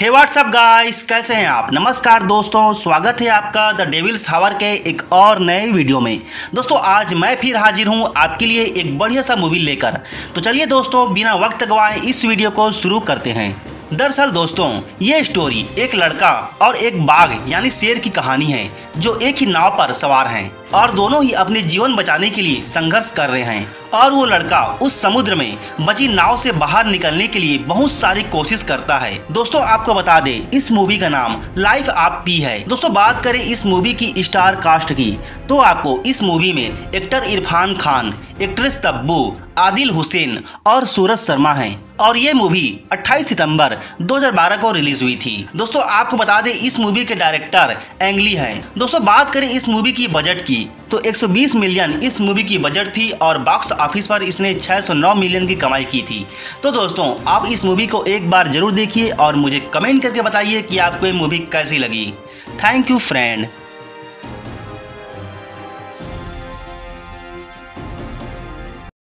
हे WhatsApp guys कैसे हैं आप? नमस्कार दोस्तों, स्वागत है आपका द डेविल्स हावर के एक और नए वीडियो में। दोस्तों, आज मैं फिर हाजिर हूँ आपके लिए एक बढ़िया सा मूवी लेकर। तो चलिए दोस्तों, बिना वक्त गवाए इस वीडियो को शुरू करते हैं। दरअसल दोस्तों, ये स्टोरी एक लड़का और एक बाघ, यानी शेर की कहानी है, जो एक ही नाव पर सवार हैं और दोनों ही अपने जीवन बचाने के लिए संघर्ष कर रहे हैं। और वो लड़का उस समुद्र में बची नाव से बाहर निकलने के लिए बहुत सारी कोशिश करता है। दोस्तों, आपको बता दे, इस मूवी का नाम लाइफ आप पी है। दोस्तों, बात करें इस मूवी की स्टार कास्ट की तो आपको इस मूवी में एक्टर इरफान खान एक्ट्रेस तब्बू आदिल हुसैन और सूरज शर्मा हैं। और ये मूवी 28 सितंबर 2012 को रिलीज़ हुई थी। दोस्तों, आपको बता दें, इस मूवी के डायरेक्टर एंगली हैं। दोस्तों, बात करें इस मूवी की बजट की तो 120 मिलियन इस मूवी की बजट थी और बॉक्स ऑफ़िस पर इसने 609 मिलियन की कमाई की थी। तो दोस्तों, आप इस मूवी को एक बार ज़रूर देखिए और मुझे कमेंट करके बताइए कि आपको ये मूवी कैसी लगी। Thank you friend